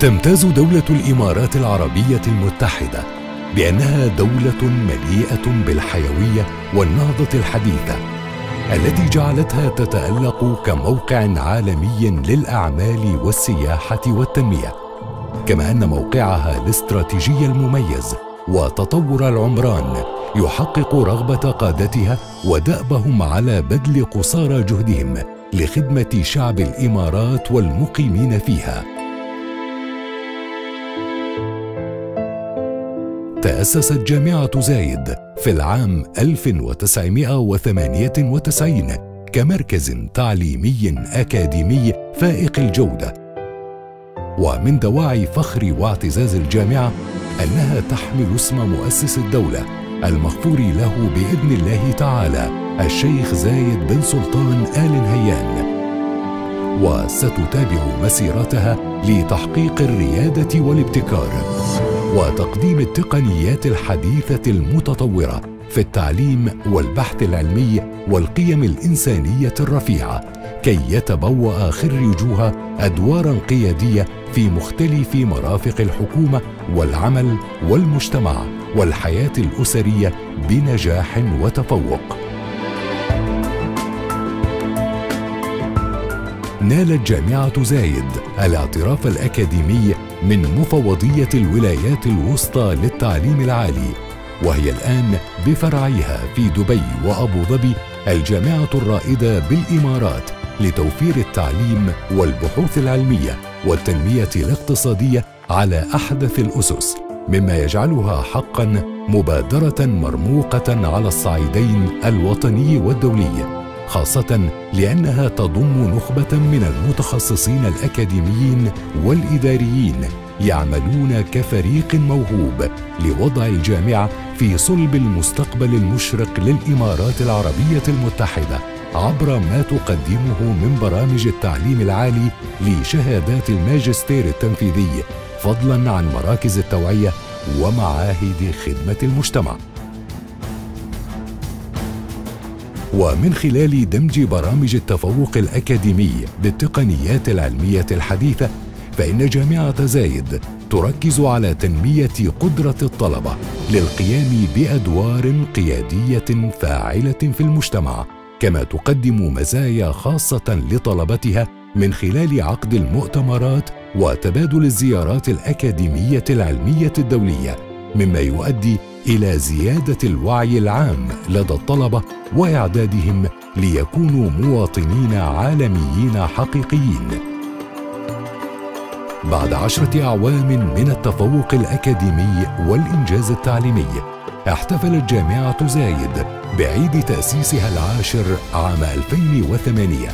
تمتاز دولة الإمارات العربية المتحدة بأنها دولة مليئة بالحيوية والنهضة الحديثة التي جعلتها تتألق كموقع عالمي للأعمال والسياحة والتنمية كما أن موقعها الاستراتيجي المميز وتطور العمران يحقق رغبة قادتها ودأبهم على بذل قصارى جهدهم لخدمة شعب الإمارات والمقيمين فيها. تأسست جامعة زايد في العام 1998 كمركز تعليمي أكاديمي فائق الجودة. ومن دواعي فخر واعتزاز الجامعة أنها تحمل اسم مؤسس الدولة المغفور له بإذن الله تعالى الشيخ زايد بن سلطان آل نهيان. وستتابع مسيرتها لتحقيق الريادة والابتكار. وتقديم التقنيات الحديثة المتطورة في التعليم والبحث العلمي والقيم الإنسانية الرفيعة كي يتبوأ خريجوها أدوارا قيادية في مختلف مرافق الحكومة والعمل والمجتمع والحياة الأسرية بنجاح وتفوق. نالت جامعة زايد الاعتراف الأكاديمي من مفوضية الولايات الوسطى للتعليم العالي وهي الآن بفرعيها في دبي وأبو ظبي الجامعة الرائدة بالإمارات لتوفير التعليم والبحوث العلمية والتنمية الاقتصادية على أحدث الأسس مما يجعلها حقا مبادرة مرموقة على الصعيدين الوطني والدولي. خاصة لأنها تضم نخبة من المتخصصين الأكاديميين والإداريين يعملون كفريق موهوب لوضع الجامعة في صلب المستقبل المشرق للإمارات العربية المتحدة عبر ما تقدمه من برامج التعليم العالي لشهادات الماجستير التنفيذي فضلا عن مراكز التوعية ومعاهد خدمة المجتمع. ومن خلال دمج برامج التفوق الأكاديمي بالتقنيات العلمية الحديثة فإن جامعة زايد تركز على تنمية قدرة الطلبة للقيام بأدوار قيادية فاعلة في المجتمع كما تقدم مزايا خاصة لطلبتها من خلال عقد المؤتمرات وتبادل الزيارات الأكاديمية العلمية الدولية مما يؤدي إلى زيادة الوعي العام لدى الطلبة وإعدادهم ليكونوا مواطنين عالميين حقيقيين. بعد عشرة أعوام من التفوق الأكاديمي والإنجاز التعليمي احتفلت جامعة زايد بعيد تأسيسها العاشر عام 2008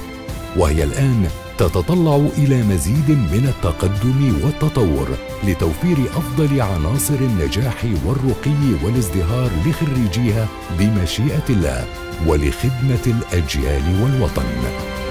وهي الآن تتطلع إلى مزيد من التقدم والتطور لتوفير أفضل عناصر النجاح والرقي والازدهار لخريجيها بمشيئة الله ولخدمة الأجيال والوطن.